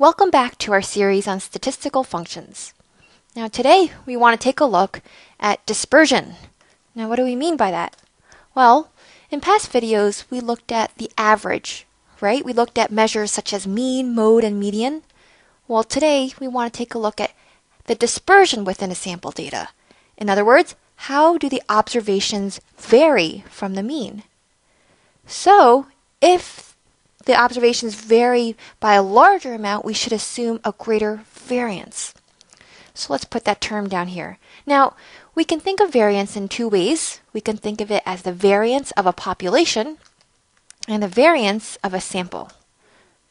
Welcome back to our series on statistical functions. Now today we want to take a look at dispersion. Now what do we mean by that? Well, in past videos we looked at the average, right? We looked at measures such as mean, mode, and median. Well, today we want to take a look at the dispersion within a sample data. In other words, how do the observations vary from the mean? So, if the observations vary by a larger amount, we should assume a greater variance. So let's put that term down here. Now, we can think of variance in two ways. We can think of it as the variance of a population and the variance of a sample.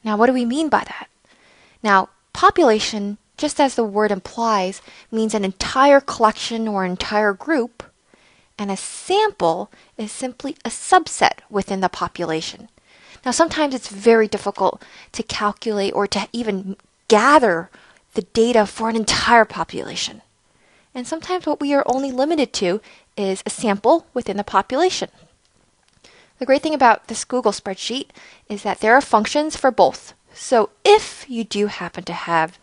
Now, what do we mean by that? Now, population, just as the word implies, means an entire collection or entire group, and a sample is simply a subset within the population. Now, sometimes it's very difficult to calculate or to even gather the data for an entire population. And sometimes what we are only limited to is a sample within the population. The great thing about this Google spreadsheet is that there are functions for both. So if you do happen to have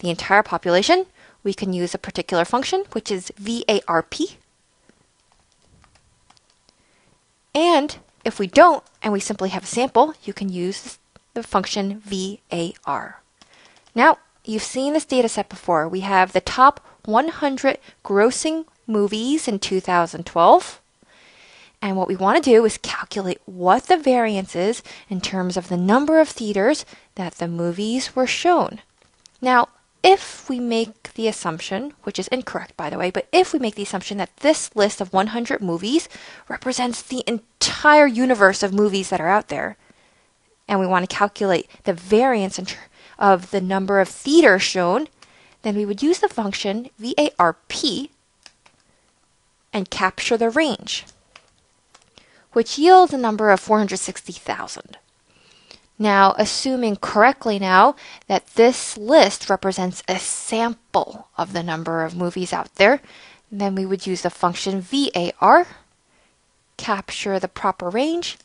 the entire population, we can use a particular function, which is VARP. And if we don't, and we simply have a sample, you can use the function VAR. Now, you've seen this data set before. We have the top 100 grossing movies in 2012. And what we want to do is calculate what the variance is in terms of the number of theaters that the movies were shown. Now, if we make the assumption, which is incorrect by the way, but if we make the assumption that this list of 100 movies represents the entire universe of movies that are out there, and we want to calculate the variance of the number of theaters shown, then we would use the function VARP and capture the range, which yields a number of 460,000. Now, assuming correctly now that this list represents a sample of the number of movies out there, then we would use the function VAR, capture the proper range,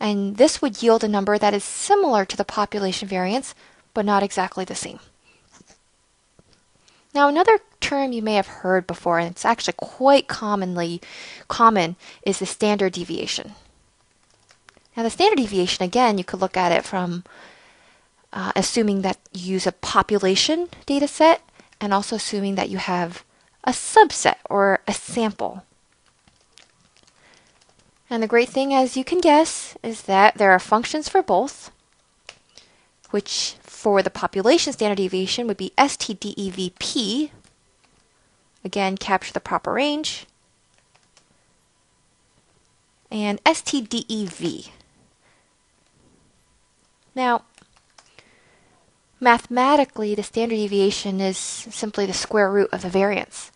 and this would yield a number that is similar to the population variance, but not exactly the same. Now, another term you may have heard before, and it's actually quite commonly common, is the standard deviation. Now, the standard deviation, again, you could look at it from uh, assuming that you use a population data set and also assuming that you have a subset or a sample. And the great thing, as you can guess, is that there are functions for both, which for the population standard deviation would be STDEVP. Again, capture the proper range. And STDEV. Now, mathematically, the standard deviation is simply the square root of the variance.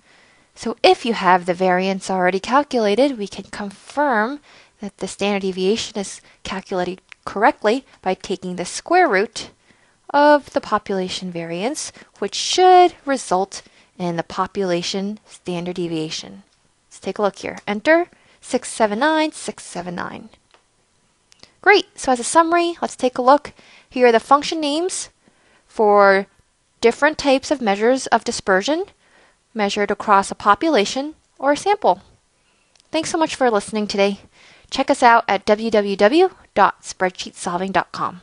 So if you have the variance already calculated, we can confirm that the standard deviation is calculated correctly by taking the square root of the population variance, which should result in the population standard deviation. Let's take a look here. Enter 679, 679. Great. So as a summary, let's take a look. Here are the function names for different types of measures of dispersion measured across a population or a sample. Thanks so much for listening today. Check us out at www.spreadsheetsolving.com.